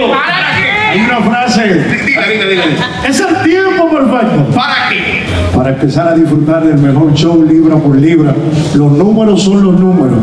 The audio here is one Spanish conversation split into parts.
perfecto. ¿Para qué? Una frase. Diga. Es el tiempo perfecto. ¿Para qué? Para empezar a disfrutar del mejor show libra por libra. Los números son los números.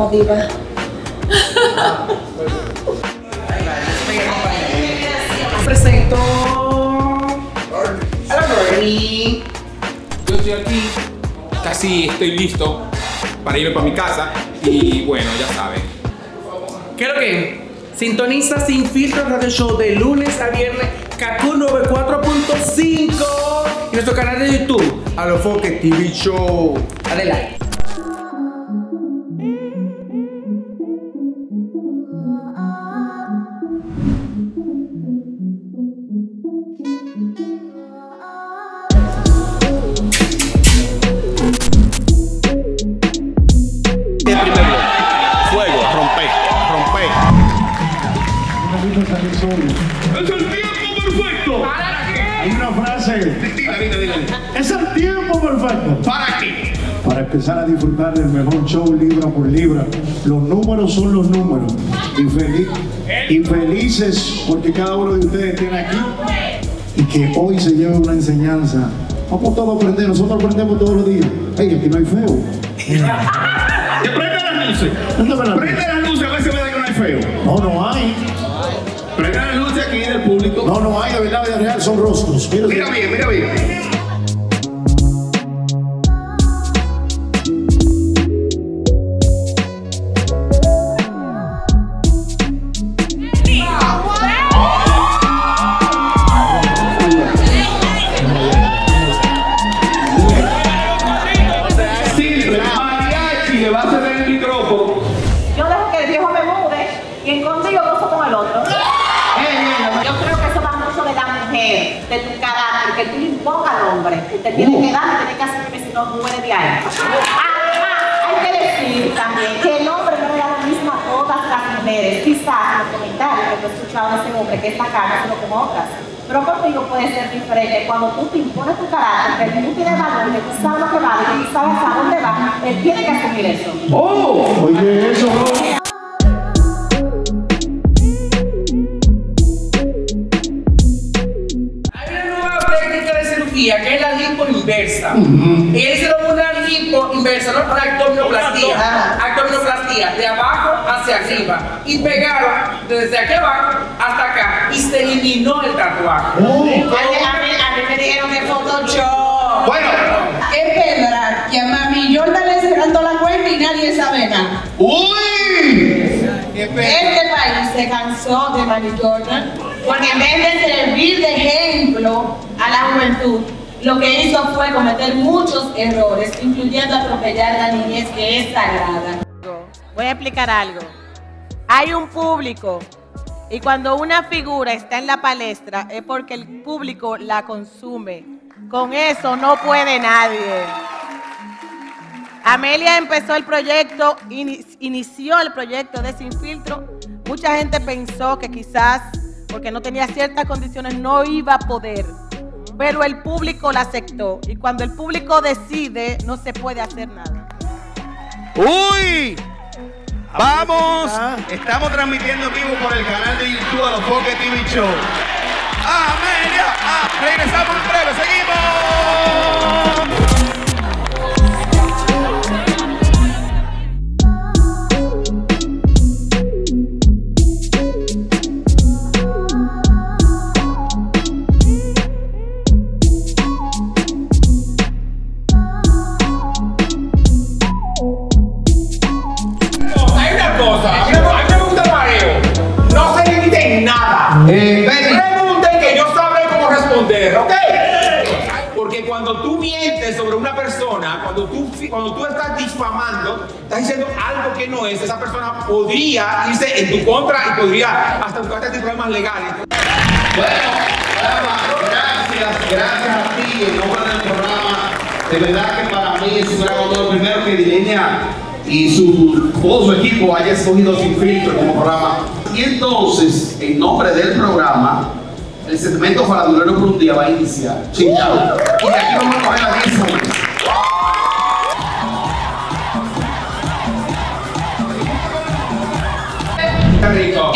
Como diva. Presento a la Bernie. Yo estoy aquí, casi estoy listo para irme para mi casa y bueno, ya saben. ¿Qué es lo que? Sintoniza Sin Filtro Radio Show de lunes a viernes, Kaku 94.5 y nuestro canal de YouTube, Alofoque TV Show. Adelante. Es el tiempo perfecto. ¿Para qué? Para empezar a disfrutar del mejor show libra por libra. Los números son los números. Y, feliz, y felices porque cada uno de ustedes tiene aquí y que hoy se lleve una enseñanza. Vamos todos a aprender, nosotros aprendemos todos los días. Ey, aquí no hay feo. Que prenda las luces. Prenda las luces, a ver si me da que no hay feo. No, no hay. Aquí del público. No, no hay, de verdad, de real, son rostros. Mira, Mira bien, mira bien. Que tú le impongas al hombre. Usted tiene que dar, tiene que hacer si no muere de ahí. Además, hay que decir también que el hombre no le da lo mismo a todas las mujeres. Quizás los comentarios que tú escuchado de ese hombre que esta cara sino como otras. Pero contigo puede ser diferente. Cuando tú te impones tu carácter, que tú tienes valor, que tú sabes lo que vale, que tú sabes a dónde vas, él tiene que asumir eso. ¡Oh! Oye, eso no. Y hicieron una lipo inversa, no una abdominoplastía. Abdominoplastía, de abajo hacia arriba. Y pegaron desde aquí abajo hasta acá. Y se eliminó el tatuaje. A mí, a mí- a mí me dijeron que Photoshop. Bueno, Es verdad que a Mami Jordan le cerrando la cuenta y nadie sabe nada. ¡Uy! Este país se cansó de Mami Jordan porque en vez de servir de ejemplo a la juventud, lo que hizo fue cometer muchos errores, incluyendo atropellar a la niñez que es sagrada. Voy a explicar algo. Hay un público y cuando una figura está en la palestra es porque el público la consume. Con eso no puede nadie. Amelia empezó el proyecto, ini- inició el proyecto de Sin Filtro. Mucha gente pensó que quizás porque no tenía ciertas condiciones no iba a poder. Pero el público la aceptó y cuando el público decide no se puede hacer nada. Uy. Vamos. Estamos transmitiendo en vivo por el canal de YouTube de los Pocket TV Show. Amelia. Ah, regresamos en breve. Seguimos. Mientes sobre una persona, cuando tú, cuando tú estás difamando, estás diciendo algo que no es, esa persona podría irse en tu contra y podría hasta buscarte problemas legales. Bueno, gracias, gracias a ti en nombre del programa. De verdad que para mí es un gran honor primero que Dilenia y su, todo su equipo haya escogido Sin Filtro como programa. Y entonces, en nombre del programa, el segmento Faladurero por un día va a iniciar. Chingado. Uh. Y de aquí vamos a coger a 10 hombres. rico.